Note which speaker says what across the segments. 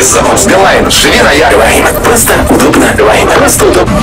Speaker 1: без замов. Билайн, живи на я. Билайн, просто удобно. Билайн, просто удобно.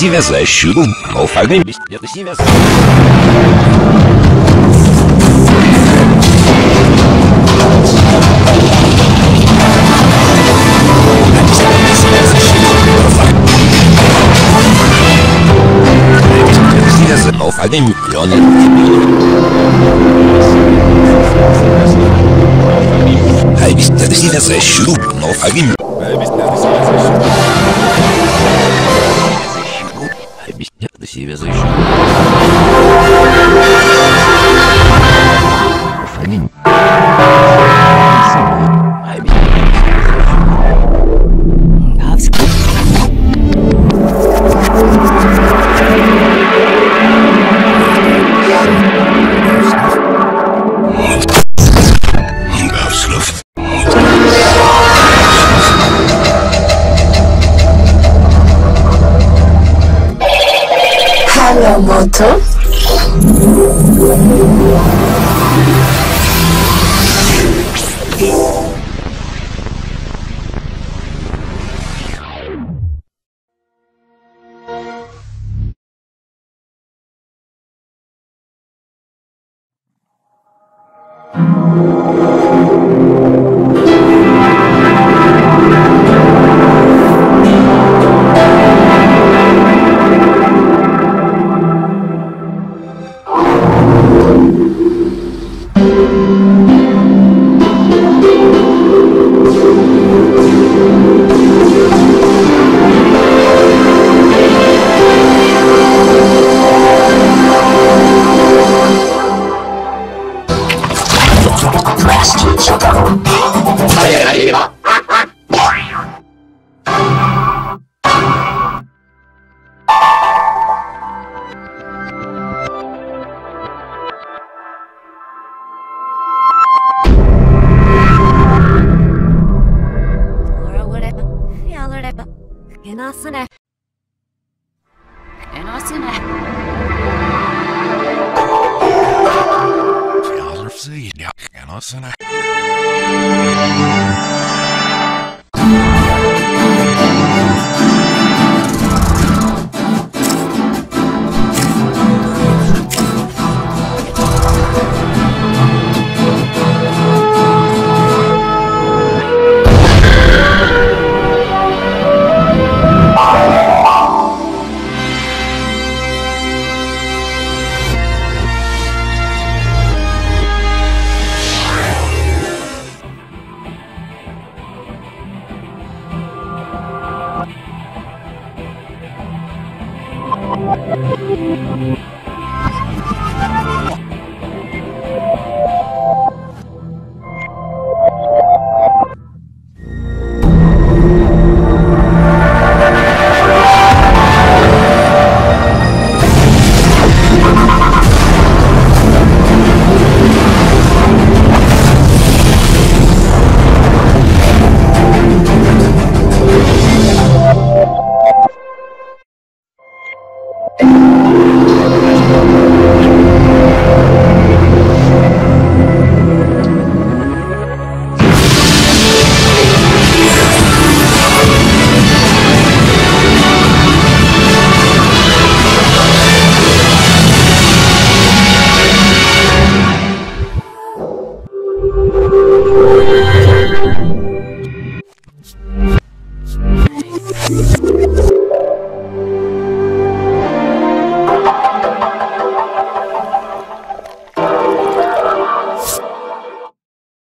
Speaker 1: Ведь это себя защиту. Молфагем это себя Молфагем А ведь это себя защиту. Молфагем
Speaker 2: 早が
Speaker 1: いれ
Speaker 3: ば